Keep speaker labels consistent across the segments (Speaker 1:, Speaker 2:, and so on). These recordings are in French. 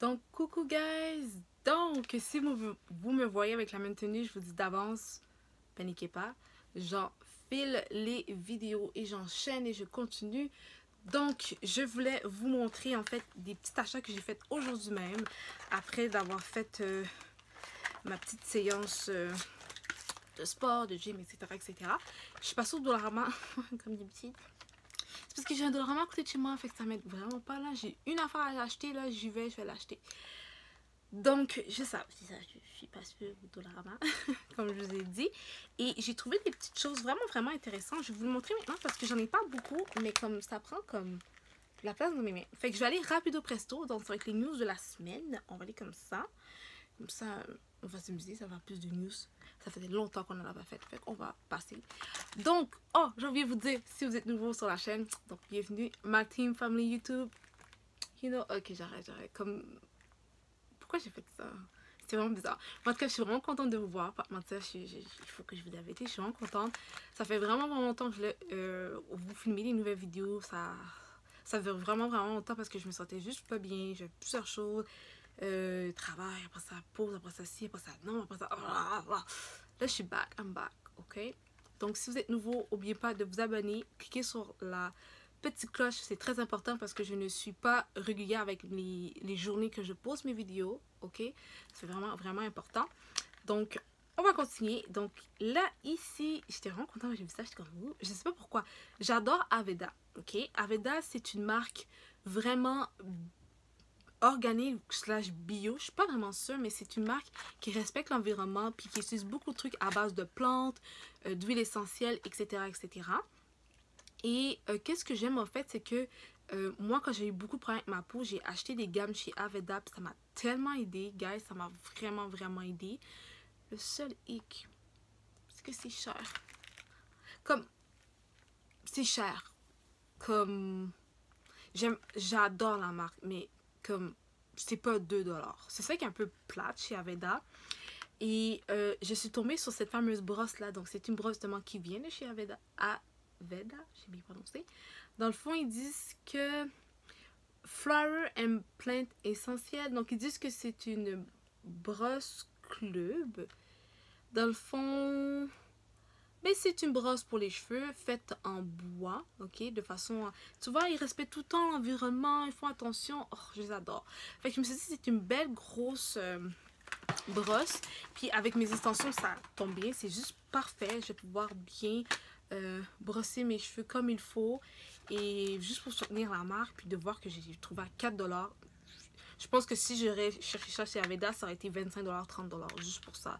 Speaker 1: Donc, coucou guys! Donc, si vous, vous me voyez avec la même tenue, je vous dis d'avance, paniquez pas. J'en file les vidéos et j'enchaîne et je continue. Donc, je voulais vous montrer en fait des petits achats que j'ai fait aujourd'hui même. Après d'avoir fait euh, ma petite séance euh, de sport, de gym, etc. etc. Je suis passée au Dollarama comme. C'est parce que j'ai un Dollarama à côté de chez moi, fait que ça m'aide vraiment pas là. J'ai une affaire à acheter là, j'y vais, je vais l'acheter. Donc, je sais, ça, je suis pas sûre au Dollarama, comme je vous ai dit. Et j'ai trouvé des petites choses vraiment, vraiment intéressantes. Je vais vous le montrer maintenant parce que j'en ai pas beaucoup, mais comme ça prend comme la place dans mes mains. Fait que je vais aller rapido presto, donc avec les news de la semaine. On va aller comme ça. Comme ça, on va s'amuser, ça va plus de news. Ça faisait longtemps qu'on n'en a pas fait, fait qu'on va passer. Donc, oh, j'ai envie de vous dire, si vous êtes nouveau sur la chaîne, donc bienvenue, ma team family YouTube. You know, ok, j'arrête, j'arrête. Comme, pourquoi j'ai fait ça? C'était vraiment bizarre. En tout cas, je suis vraiment contente de vous voir. Pas mentir, il faut que je vous la je suis vraiment contente. Ça fait vraiment, vraiment longtemps que je voulais euh, vous filmer des nouvelles vidéos. Ça, ça fait vraiment, vraiment longtemps parce que je me sentais juste pas bien. J'avais plusieurs choses. Euh, ça pause, après ça ci, après ça non, après ça... Là, je suis back, I'm back, ok? Donc, si vous êtes nouveau, n'oubliez pas de vous abonner. Cliquez sur la petite cloche, c'est très important parce que je ne suis pas régulière avec les, les journées que je pose mes vidéos, ok? C'est vraiment, vraiment important. Donc, on va continuer. Donc, là, ici, j'étais vraiment contente, j'ai vu ça, comme, vous. je sais pas pourquoi. J'adore Aveda, ok? Aveda, c'est une marque vraiment organique slash bio, je suis pas vraiment sûre, mais c'est une marque qui respecte l'environnement puis qui utilise beaucoup de trucs à base de plantes, euh, d'huile essentielle, etc. etc. Et euh, qu'est-ce que j'aime en fait, c'est que euh, moi quand j'ai eu beaucoup de problèmes avec ma peau, j'ai acheté des gammes chez Aveda, ça m'a tellement aidé, guys, ça m'a vraiment vraiment aidé. Le seul hic, c'est que c'est cher? Comme, c'est cher. Comme, j'aime, j'adore la marque, mais comme c'est pas 2 dollars. C'est ça qui est un peu plate chez Aveda. Et euh, je suis tombée sur cette fameuse brosse là. Donc c'est une brosse justement qui vient de chez Aveda. Aveda, j'ai bien prononcé. Dans le fond, ils disent que Flower and Plant Essentiel. Donc ils disent que c'est une brosse club. Dans le fond, mais c'est une brosse pour les cheveux faite en bois, ok? De façon... Tu vois, ils respectent tout le temps l'environnement, ils font attention. Oh, je les adore. Fait que je me suis dit, c'est une belle grosse euh, brosse. Puis avec mes extensions, ça tombe bien. C'est juste parfait. Je vais pouvoir bien euh, brosser mes cheveux comme il faut. Et juste pour soutenir la marque, puis de voir que j'ai trouvé à 4$. Je pense que si j'aurais cherché ça chez Aveda, ça aurait été 25$, 30$, juste pour ça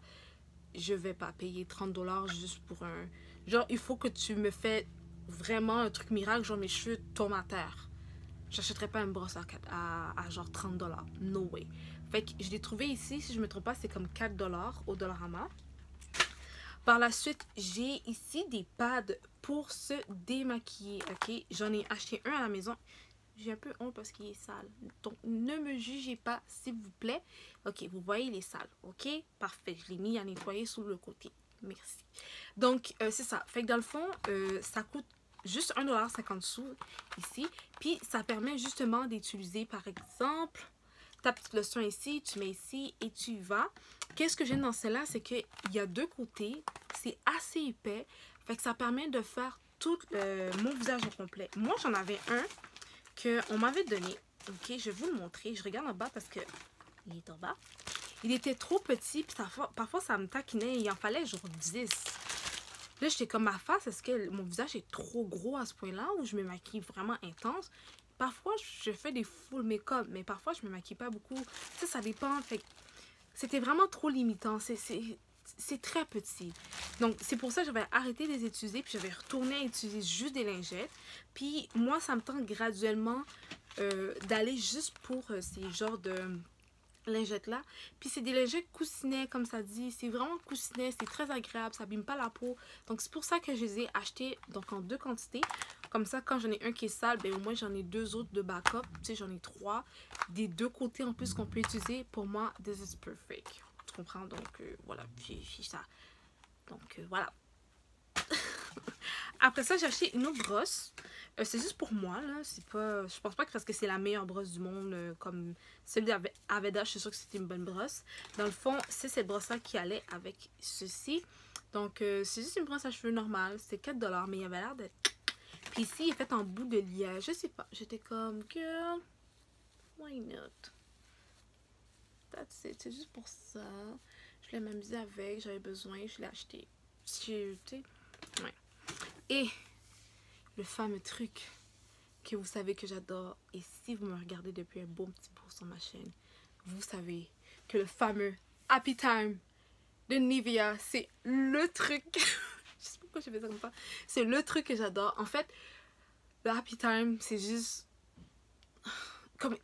Speaker 1: je vais pas payer 30 dollars juste pour un... Genre, il faut que tu me fais vraiment un truc miracle, genre mes cheveux tombent à terre. J'achèterais pas une brosse à, à, genre 30 dollars. No way. Fait que je l'ai trouvé ici, si je me trompe pas, c'est comme 4 dollars au Dollarama. Par la suite, j'ai ici des pads pour se démaquiller, ok? J'en ai acheté un à la maison. J'ai un peu honte parce qu'il est sale. Donc, ne me jugez pas, s'il vous plaît. Ok, vous voyez, les sales. Ok, parfait. Je l'ai mis à nettoyer sur le côté. Merci. Donc, euh, c'est ça. Fait que dans le fond, euh, ça coûte juste 1,50$ sous ici. Puis, ça permet justement d'utiliser, par exemple, ta petite lotion ici, tu mets ici et tu vas. Qu'est-ce que j'aime dans celle-là, c'est qu'il y a deux côtés. C'est assez épais. Fait que ça permet de faire tout euh, mon visage au complet. Moi, j'en avais un qu'on m'avait donné. Ok, je vais vous le montrer. Je regarde en bas parce que il est en bas. Il était trop petit, puis parfois, ça me taquinait. Il en fallait genre 10. Là, j'étais comme ma face, est-ce que mon visage est trop gros à ce point-là ou je me maquille vraiment intense? Parfois, je fais des full make-up, mais parfois, je me maquille pas beaucoup. Ça, ça dépend. Fait c'était vraiment trop limitant. C'est très petit. Donc, c'est pour ça que j'avais arrêté de les utiliser, puis j'avais retourné à utiliser juste des lingettes. Puis, moi, ça me tente graduellement euh, d'aller juste pour euh, ces genres de lingettes là. Puis c'est des lingettes coussinets comme ça dit. C'est vraiment coussinet, c'est très agréable, ça abîme pas la peau. Donc c'est pour ça que je les ai achetés donc en deux quantités. Comme ça quand j'en ai un qui est sale, ben au moins j'en ai deux autres de backup. Tu sais j'en ai trois. Des deux côtés en plus qu'on peut utiliser. Pour moi, this is perfect. Donc euh, voilà, j'ai ça. Donc euh, voilà. Après ça, j'ai acheté une autre brosse. Euh, c'est juste pour moi, là. C'est pas... Je pense pas que parce que c'est la meilleure brosse du monde, comme celle d'Aveda, je suis sûre que c'était une bonne brosse. Dans le fond, c'est cette brosse-là qui allait avec ceci. Donc, c'est juste une brosse à cheveux normale. C'est 4$, mais il avait l'air d'être... Puis ici, il est fait en bout de liège. Je sais pas. J'étais comme, girl, why not? C'est juste pour ça. Je l'ai m'amuser avec. J'avais besoin. Je l'ai acheté. Tu sais? Et le fameux truc que vous savez que j'adore. Et si vous me regardez depuis un bon petit bout sur ma chaîne, vous savez que le fameux Happy Time de Nivea, c'est le truc. je sais pas pourquoi je fais ça comme ça. C'est le truc que j'adore. En fait, le Happy Time, c'est juste. Comme.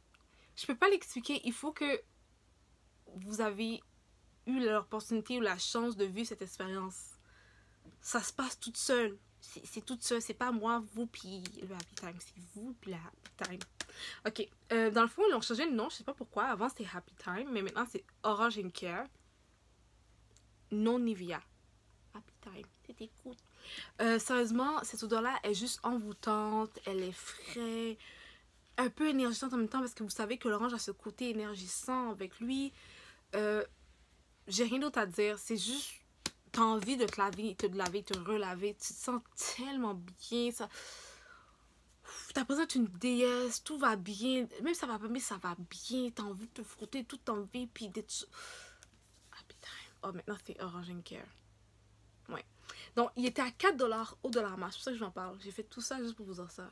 Speaker 1: Je peux pas l'expliquer. Il faut que vous avez eu l'opportunité ou la chance de vivre cette expérience. Ça se passe toute seule c'est tout ça. C'est pas moi, vous, puis le Happy Time. C'est vous, puis le Happy Time. Ok. Euh, dans le fond, ils ont changé le nom. Je sais pas pourquoi. Avant, c'était Happy Time. Mais maintenant, c'est Orange and Care. Non Nivea. Happy Time. C'était cool. Euh, sérieusement, cette odeur-là est juste envoûtante. Elle est frais. Un peu énergisante en même temps. Parce que vous savez que l'orange a ce côté énergisant avec lui. Euh, J'ai rien d'autre à dire. C'est juste t'as envie de te laver, te laver, te relaver. Tu te sens tellement bien. Ça... T'as besoin d'une déesse, tout va bien. Même ça va pas, mais ça va bien. T'as envie de te frotter toute ton vie, puis d'être... Happy time. Oh, maintenant c'est Orange Care. Ouais. Donc, il était à 4$ au dollar masse. C'est pour ça que je vous en parle. J'ai fait tout ça juste pour vous dire ça.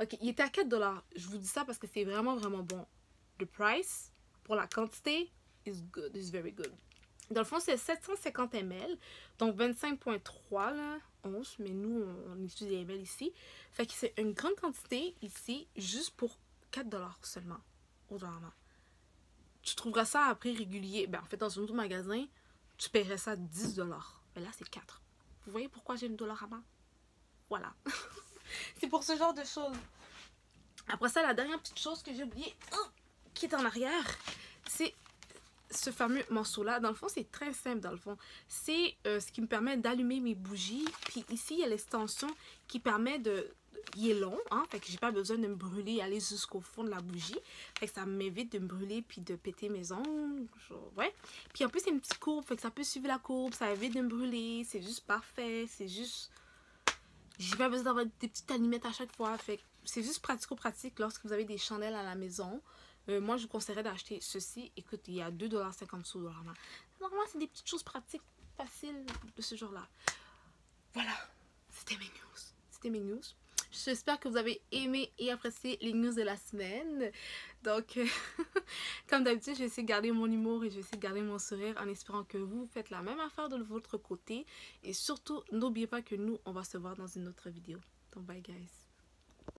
Speaker 1: Ok, il était à 4$. Je vous dis ça parce que c'est vraiment, vraiment bon. Le price, pour la quantité, is good. Is very good. Dans le fond, c'est 750 ml, donc 25.3 là, 11, mais nous, on, utilise les ml ici. Fait que c'est une grande quantité ici, juste pour 4$ seulement, au dollar. Tu trouveras ça à prix régulier. Ben, en fait, dans un autre magasin, tu paierais ça 10$. Mais là, c'est 4. Vous voyez pourquoi j'ai une Dollarama? Voilà. c'est pour ce genre de choses. Après ça, la dernière petite chose que j'ai oubliée, oh, qui est en arrière, c'est ce fameux morceau-là, dans le fond, c'est très simple, dans le fond. C'est euh, ce qui me permet d'allumer mes bougies. Puis ici, il y a l'extension qui permet de... Il est long, hein, fait que j'ai pas besoin de me brûler et aller jusqu'au fond de la bougie. Fait que ça m'évite de me brûler puis de péter mes ongles, ouais. Puis en plus, c'est une petite courbe, fait que ça peut suivre la courbe, ça évite de me brûler, c'est juste parfait, c'est juste... J'ai pas besoin d'avoir des petites allumettes à chaque fois, fait que c'est juste pratico-pratique lorsque vous avez des chandelles à la maison. Euh, moi, je vous conseillerais d'acheter ceci. Écoute, il y a 2,50$ sous normalement. Normalement, c'est des petites choses pratiques, faciles de ce genre-là. Voilà, c'était mes news. C'était mes news. J'espère que vous avez aimé et apprécié les news de la semaine. Donc, comme d'habitude, je vais essayer de garder mon humour et je vais essayer de garder mon sourire en espérant que vous faites la même affaire de votre côté. Et surtout, n'oubliez pas que nous, on va se voir dans une autre vidéo. Donc, bye guys.